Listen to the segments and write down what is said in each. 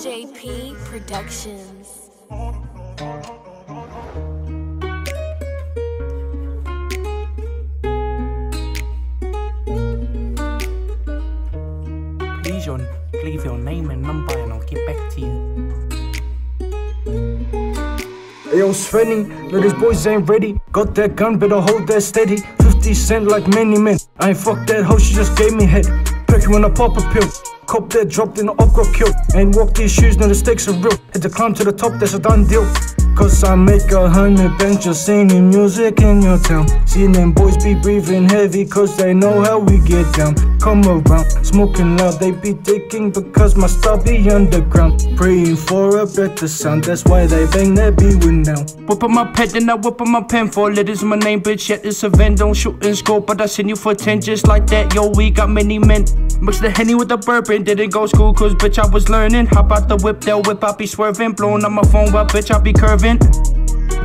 JP Productions. Please, John, leave your name and number and I'll get back to you. Yo, Svenny, know these boys ain't ready. Got that gun, better hold that steady. 50 cent like many men. I ain't fuck that hoe, she just gave me head. Pick when I pop a pill. Cop that dropped in the up got killed. Ain't walk these shoes, no, the stakes are real. Had to climb to the top, that's a done deal. Cause I make a hundred just singing music in your town. Seeing them boys be breathing heavy cause they know how we get down. Come around, smoking loud, they be thinking because my style be underground. Praying for a better sound, that's why they bang their B with now. Whip up my pet, then I whip up my pen. Four letters my name, bitch. Yet it's a event don't shoot and score, but I send you for 10 just like that. Yo, we got many men. Mix the henny with the bourbon. Didn't go school, cause bitch, I was learning. Hop out the whip, they'll whip, I be swerving. Blowing on my phone, but bitch, I be curving.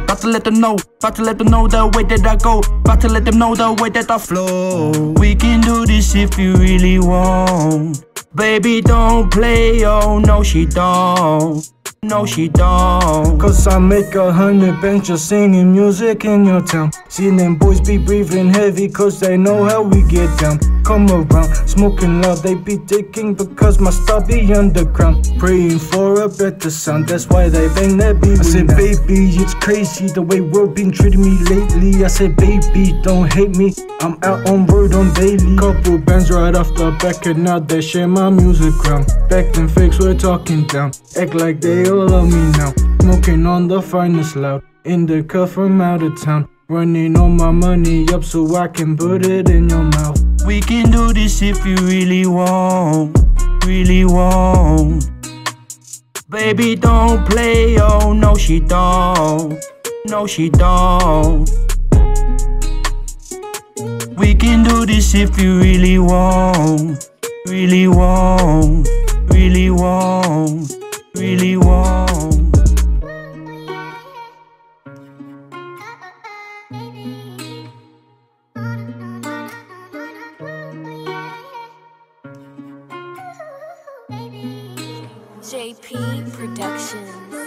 About to let them know, about to let them know the way that I go. About to let them know the way that I flow. We can do this if you really want. Baby, don't play, oh no, she don't. No, she don't. Cause I make a hundred just singing music in your town. Seeing them boys be breathing heavy cause they know how we get down. Come around, smoking loud, they be thinking because my style be underground. Praying for a better sound, that's why they bang their beat. I said, baby, it's crazy the way world been treating me lately. I said, baby, don't hate me. I'm out on road on daily. Couple bands right off the back, and now they share my music ground. Back then, fakes were talking down. Act like they all love me now. Smoking on the finest loud. In the car from out of town. Running all my money up so I can put it in your mouth. We can do this if you really want, really want. Baby, don't play, oh no, she don't, no, she don't. We can do this if you really want, really want, really want, really want. Oh, uh, uh, uh, JP Productions.